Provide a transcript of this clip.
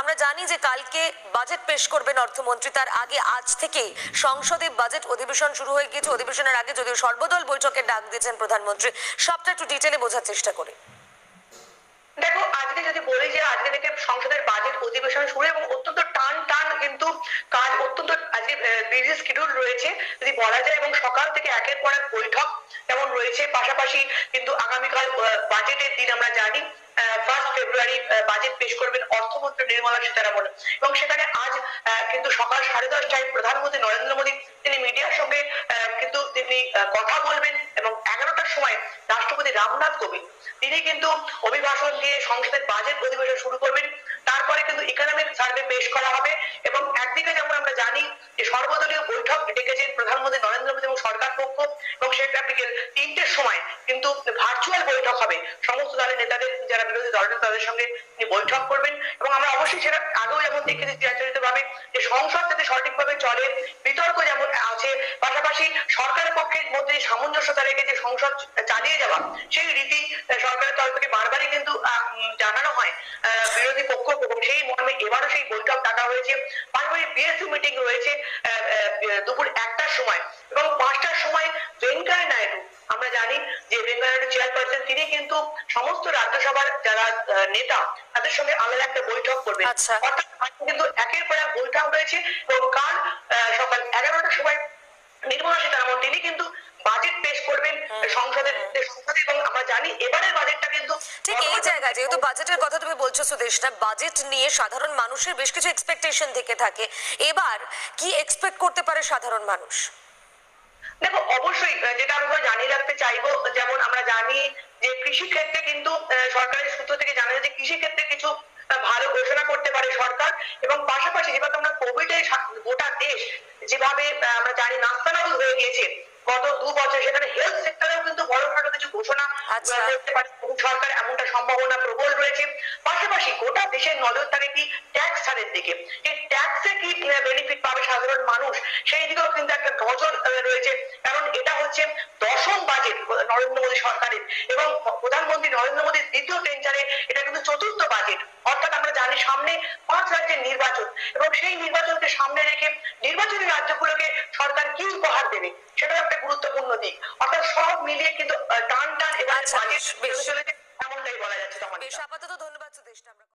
আমরা জানি যে কালকে বাজেট পেশ করবেন অর্থমন্ত্রী। তার আগে আজ থেকেই সংসদে বাজেট অধিবেশন শুরু হয়ে অধিবেশনের আগে যদিও সর্বদল বৈঠকের ডাক দিয়েছেন প্রধানমন্ত্রী, সবটা একটু ডিটেলে বোঝার চেষ্টা করি। আজকে যদি বলি যে আজকে থেকে সংসদের বাজেট অধিবেশন শুরু এবং অত্যন্ত টান টান কিন্তু কাজ, অত্যন্ত আজকে বিজি শিডিউল রয়েছে। যদি বলা যায় এবং সকাল থেকে একের পর এক বৈঠক যেমন রয়েছে, পাশাপাশি কিন্তু আগামীকাল বাজেটের দিন আমরা জানি। ফার্স্ট ফেব্রুয়ারি বাজেট পেশ করবেন অর্থমন্ত্রী নির্মলা সীতারামন। এবং সেখানে আজ কিন্তু সকাল সাড়ে দশটায় প্রধানমন্ত্রী নরেন্দ্র মোদী, তিনি মিডিয়ার সঙ্গে কিন্তু তিনি কথা বলবেন। রামনাথ কোবিন্দ। তিনি কিন্তু অভিভাষণ দিয়ে সংসদের বাজেট অধিবেশন শুরু করবেন। তারপরে কিন্তু ইকোনমিক সার্ভে পেশ করা হবে এবং একদিকে যেমন আমরা জানি যে সর্বদলীয় বৈঠক ডেকেছেন প্রধানমন্ত্রী নরেন্দ্র মোদী এবং সরকার পক্ষ এবং সেটা বিকেল তিনটের সময় কিন্তু ভার্চুয়াল বৈঠক হবে। সমস্ত দলের নেতাদের, যারা বিরোধী দল তাদের সঙ্গে তিনি বৈঠক করবেন এবং আমরা অবশ্যই সেটা আগেও যেমন দেখে দিচ্ছি আচরিত ভাবে যে সংসদ যাতে সঠিকভাবে চলে, বিতর্ক যেমন আছে পাশাপাশি সরকারের পক্ষের মধ্যে সামঞ্জস্যতা রেখে যে সংসদ চালিয়ে যাওয়া সেই রীতি সরকারের তরফ থেকে বারবারই কিন্তু জানানো হয় বিরোধী পক্ষ এবং সেই মর্মে এবারও সেই বৈঠক ডাকা হয়েছে পাশাপাশি বিএসসি মিটিং রয়েছে দুপুর একটার সময় এবং পাঁচটার সময় ভেঙ্কাইয়া নাইডু আমরা জানি যে ভেঙ্কাইয়া নাইডু চেয়ারপারসন তিনি কিন্তু সমস্ত রাজ্যসভার যারা নেতা তাদের সঙ্গে আলাদা একটা বৈঠক করবেন আচ্ছা। অর্থাৎ কিন্তু একের পর এক বৈঠক রয়েছে এবং কাল আহ, সকাল সীতারামন তিনি কিন্তু বাজেট পেশ করবেন সংসদের সংসদে এবং আমরা জানি এবারের বাজেটটা কিন্তু ঠিক এই জায়গায় যেহেতু বাজেটের কথা তুমি বলছো বাজেট নিয়ে সাধারণ মানুষের বেশ কিছু এক্সপেকটেশন থেকে থাকে। এবার কি এক্সপেক্ট করতে পারে সাধারণ মানুষ? দেখো অবশ্যই যেটা আমরা জানিয়ে রাখতে চাইব যেমন আমরা জানি যে কৃষি ক্ষেত্রে কিন্তু সরকারের সূত্র থেকে জানা যায় যে কৃষি ক্ষেত্রে কিছু ভালো ঘোষণা করতে পারে সরকার। এবং পাশাপাশি যেভাবে আমরা কোভিডে গোটা দেশ যেভাবে আমরা জানি নাস্তানাবুদ হয়ে গিয়েছে গত দু বছর সেখানে হেলথ সেক্টরেও কিন্তু বড়সড় কিছু ঘোষণা আচ্ছা। করতে পারে। সরকার এমনটা সম্ভাবনা প্রবল রয়েছে। পাশাপাশি গোটা দেশের নজর থাকে কি? ট্যাক্স ছাড়ের দিকে। এই ট্যাক্সে কি বেনিফিট পাবে সাধারণ মানুষ? সেই দিকেও কিন্তু একটা নজর রয়েছে। কারণ এটা হচ্ছে দশম বাজেট নরেন্দ্র মোদী সরকারের। এবং প্রধানমন্ত্রী নরেন্দ্র মোদীর দ্বিতীয় টেনচারে এটা কিন্তু চতুর্থ রাজ্যের নির্বাচন এবং সেই নির্বাচনকে সামনে রেখে নির্বাচনী রাজ্যগুলোকে সরকার কি উপহার দেবে সেটাও একটা গুরুত্বপূর্ণ দিক। অর্থাৎ সব মিলিয়ে কিন্তু টান টান এবার আচ্ছা, বাজেট। চলেছে এমনটাই বলা যাচ্ছে বেশ আপাতত ধন্যবাদ।